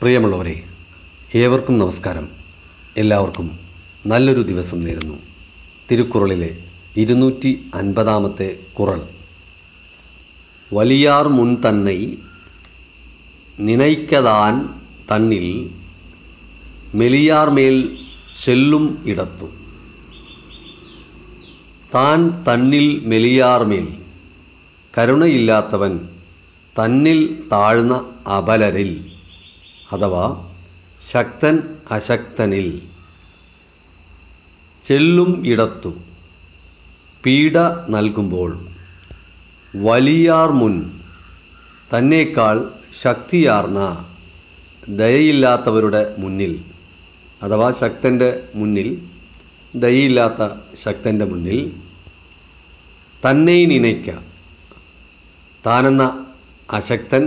പ്രിയമുള്ളവരെ ഏവർക്കും നമസ്കാരം. എല്ലാവർക്കും നല്ലൊരു ദിവസം നേരുന്നു. തിരുക്കുറളിലെ ഇരുന്നൂറ്റി അൻപതാമത്തെ കുറൾ. വലിയാർ മുൻ തന്നെ നിനയ്ക്കതാൻ തന്നിൽ മെലിയാർ മേൽ ചെല്ലും ഇടത്തു. താൻ തന്നിൽ മെലിയാർ മേൽ കരുണയില്ലാത്തവൻ തന്നിൽ താഴ്ന്ന അബലരിൽ അഥവാ ശക്തൻ അശക്തനിൽ ചെല്ലും ഇടത്തു പീഡ നൽകുമ്പോൾ വലിയാർ മുൻ തന്നേക്കാൾ ശക്തിയാർന്ന ദയയില്ലാത്തവരുടെ മുന്നിൽ അഥവാ ശക്തന്റെ മുന്നിൽ ദയയില്ലാത്ത ശക്തന്റെ മുന്നിൽ തന്നെ നിനയ്ക്ക. താനെന്ന അശക്തൻ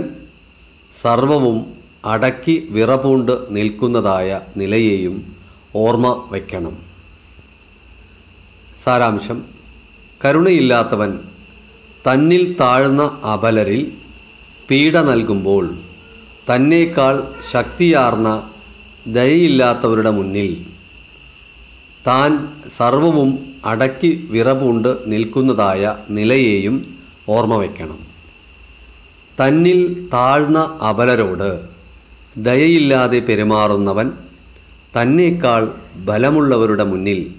സർവവും അടക്കി വിറപൂണ്ട് നിൽക്കുന്നതായ നിലയെയും ഓർമ്മ വയ്ക്കണം. സാരാംശം. കരുണയില്ലാത്തവൻ തന്നിൽ താഴ്ന്ന അബലരിൽ പീഡ നൽകുമ്പോൾ തന്നേക്കാൾ ശക്തിയാർന്ന ദയയില്ലാത്തവരുടെ മുന്നിൽ താൻ സർവവും അടക്കി വിറപൂണ്ട് നിൽക്കുന്നതായ നിലയെയും ഓർമ്മ വയ്ക്കണം. തന്നിൽ താഴ്ന്ന അബലരോട് ദയയില്ലാതെ പെരുമാറുന്നവൻ തന്നേക്കാൾ ബലമുള്ളവരുടെ മുന്നിൽ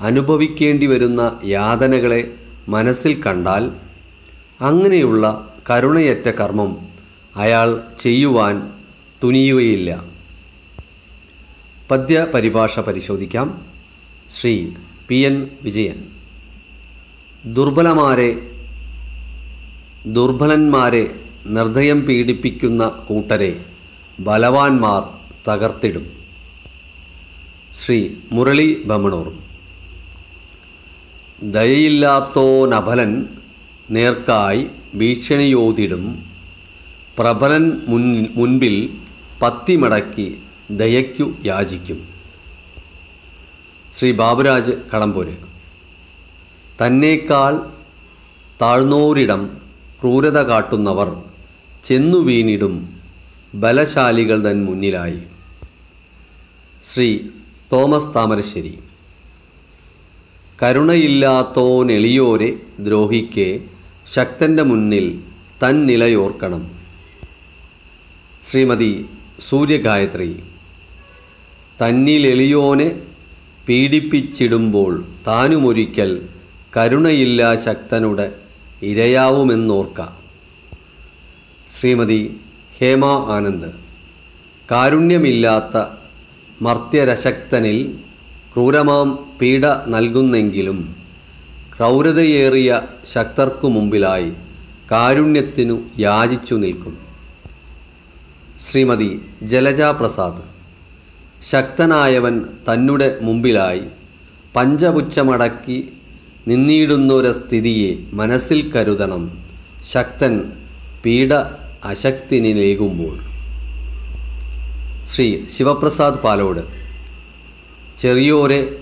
അനുഭവിക്കേണ്ടി വരുന്ന യാതനകളെ മനസ്സിൽ കണ്ടാൽ അങ്ങനെയുള്ള കരുണയറ്റ കർമ്മം അയാൾ ചെയ്യുവാൻ തുനിയുകയില്ല. പദ്യപരിഭാഷ പരിശോധിക്കാം. Shri P N Vijayan. ദുർബലമാരെ ദുർബലന്മാരെ നിർദ്ദയം പീഡിപ്പിക്കുന്ന കൂട്ടരെ ബലവാന്മാർ തകർത്തിടും. ശ്രീ മുരളി ബമണൂർ. ദയയില്ലാത്തോനബലൻ നേർക്കായി ഭീഷണിയോതിടും പ്രബലൻ മുൻ മുൻപിൽ പത്തിമടക്കി ദയയ്ക്കു യാചിക്കും. ശ്രീ ബാബുരാജ് കടമ്പൂര് തന്നേക്കാൾ താഴ്ന്നോരിടം ക്രൂരത കാട്ടുന്നവർ ചെന്നു വീണിടും ബലശാലികൾ തൻ മുന്നിലായി. ശ്രീ തോമസ് താമരശ്ശേരി. കരുണയില്ലാത്തോൻ എളിയോരെ ദ്രോഹിക്കെ ശക്തന്റെ മുന്നിൽ തൻ നിലയോർക്കണം. ശ്രീമതി സൂര്യഗായത്രി. തന്നിലെളിയോനെ പീഡിപ്പിച്ചിടുമ്പോൾ താനുമൊരിക്കൽ കരുണയില്ലാ ശക്തനുടെ ഇരയാവുമെന്നോർക്ക. ശ്രീമതി ഹേമ ആനന്ദ്. കാരുണ്യമില്ലാത്ത മർത്യരശക്തനിൽ ക്രൂരമാം പീഡ നൽകുന്നെങ്കിലും ക്രൗരതയേറിയ ശക്തർക്കു മുമ്പിലായി കാരുണ്യത്തിനു യാചിച്ചു നിൽക്കും. ശ്രീമതി ജലജാപ്രസാദ്. ശക്തനായവൻ തന്നുടെ മുമ്പിലായി പഞ്ചപുച്ഛമടക്കി നിന്നിടുന്നൊരു സ്ഥിതിയെ മനസ്സിൽ കരുതണം. ശക്തൻ പീഡ അശക്തിനിലേകുമ്പോൾ ശ്രീ ശിവപ്രസാദ് പാലോട് ചെറിയോരെ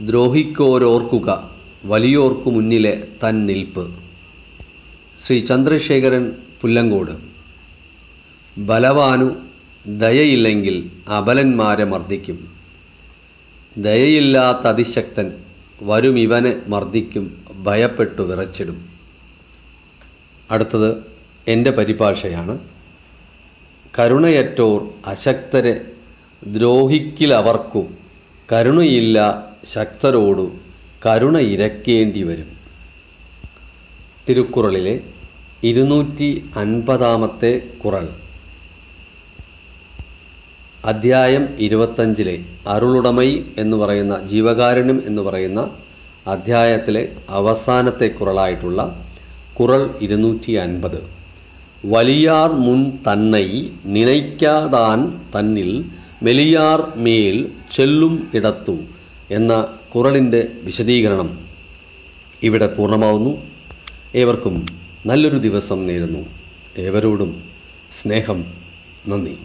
ദ്രോഹിക്കോരോർക്കുക വലിയോർക്കു മുന്നിലെ തൻ നിൽപ്പ്. ശ്രീ ചന്ദ്രശേഖരൻ പുല്ലങ്കോട് ബലവാനു ദയയില്ലെങ്കിൽ അബലന്മാരെ മർദ്ദിക്കും. ദയയില്ലാത്ത അതിശക്തൻ വരും ഇവനെ മർദ്ദിക്കും ഭയപ്പെട്ടു വിറച്ചിടും. അടുത്തത് എന്റെ പരിഭാഷയാണ്. കരുണയറ്റോർ അശക്തരെ ദ്രോഹിക്കിലവർക്കു കരുണയില്ല ശക്തരോടു കരുണ ഇരക്കേണ്ടി വരും തിരുക്കുറളിലെ ഇരുന്നൂറ്റി അൻപതാമത്തെ കുറൾ അധ്യായം ഇരുപത്തഞ്ചിലെ അരുളുടമൈ എന്ന് പറയുന്ന ജീവകാരുണ്യം എന്ന് പറയുന്ന അധ്യായത്തിലെ അവസാനത്തെ കുറളായിട്ടുള്ള കുറൾ ഇരുന്നൂറ്റി അൻപത് വലിയാർ മുൻ തന്നൈ നിനയ്ക്കാതാൻ തന്നിൽ മെലിയാർ മേൽ ചെല്ലും ഇടത്തു എന്ന കുറളിന്റെ വിശദീകരണം ഇവിടെ പൂർണമാവുന്നു. ഏവർക്കും നല്ലൊരു ദിവസം നേരുന്നു. ഏവരോടും സ്നേഹം. നന്ദി.